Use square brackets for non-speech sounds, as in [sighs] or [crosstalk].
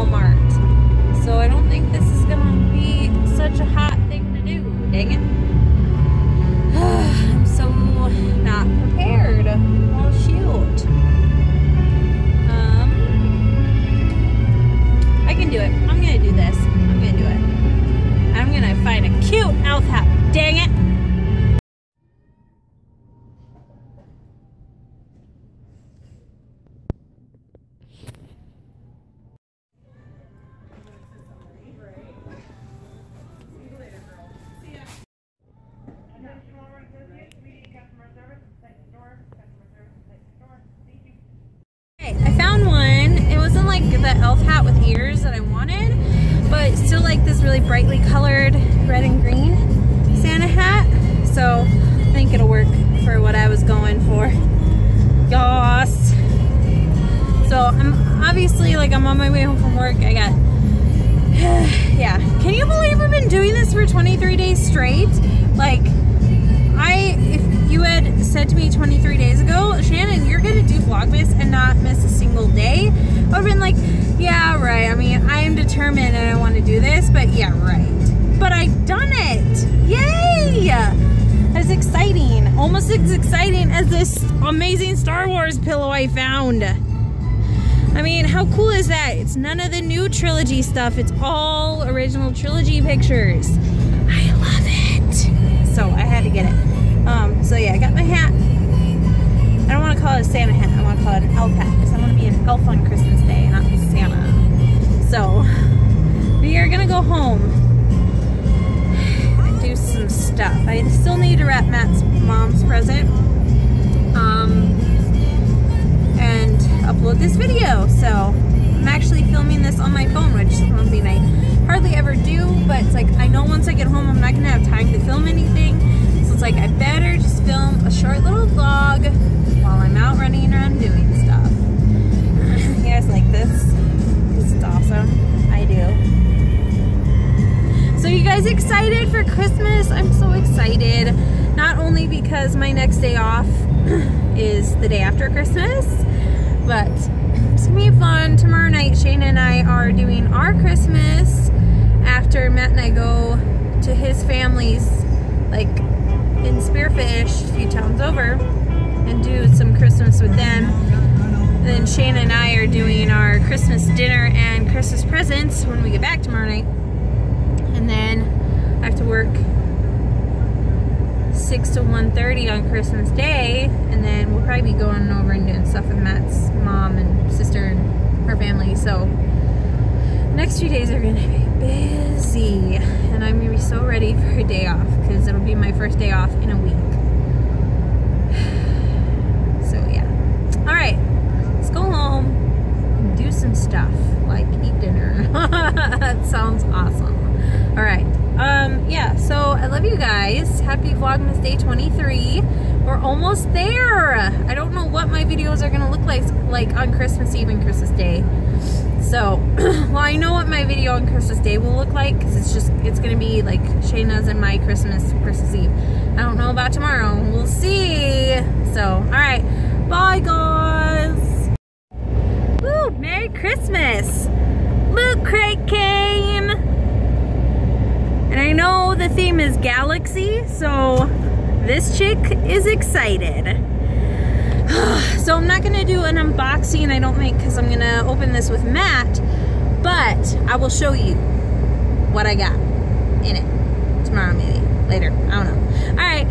Walmart, I found one. It wasn't like the elf hat with ears that I wanted, but still like this really brightly colored red and green Santa hat. So I think it'll work for what I was going for. Yas. So I'm obviously like I'm on my way home from work. I got [sighs] yeah. Can you believe I've been doing this for 23 days straight? Like I Vlogmas and not miss a single day, I would've been like, yeah, right. I mean, I am determined and I want to do this, but yeah, right. But I've done it! Yay! That's exciting. Almost as exciting as this amazing Star Wars pillow I found. I mean, how cool is that? It's none of the new trilogy stuff. It's all original trilogy pictures. I love it. So I had to get it. Um, so yeah, I got my hat. Call it a Santa hat. I want to call it an elf hat because I want to be an elf on Christmas Day, not Santa. So we are gonna go home and [sighs] do some stuff. I still need to wrap Matt's mom's present. Um, and upload this video. So I'm actually filming this on my phone, which is something I hardly ever do, but it's like I know once I get home I'm not gonna have time to film anything. So it's like I better just film guys excited for Christmas? I'm so excited. Not only because my next day off [clears throat] is the day after Christmas, but it's gonna be fun. Tomorrow night, Shane and I are doing our Christmas after Matt and I go to his family's, like in Spearfish, a few towns over, and do some Christmas with them. And then Shane and I are doing our Christmas dinner and Christmas presents when we get back tomorrow night. I have to work 6 to 1.30 on Christmas Day, and then we'll probably be going over and doing stuff with Matt's mom and sister and her family. So next few days are gonna be busy, and I'm gonna be so ready for a day off because it'll be my first day off in a week. So yeah. All right, let's go home and do some stuff like eat dinner. that sounds awesome. All right. Um, yeah, so I love you guys. Happy Vlogmas Day 23. We're almost there. I don't know what my videos are going to look like like on Christmas Eve and Christmas Day. So, [clears throat] well, I know what my video on Christmas Day will look like because it's just, it's going to be like Shayna's and my Christmas, Christmas Eve. I don't know about tomorrow. We'll see. So, all right. Bye, guys. Woo, Merry Christmas. Look, Craig came. And I the theme is galaxy, so this chick is excited. [sighs] so I'm not gonna do an unboxing, I don't think, because I'm gonna open this with Matt, but I will show you. what I got in it tomorrow maybe later I don't know all right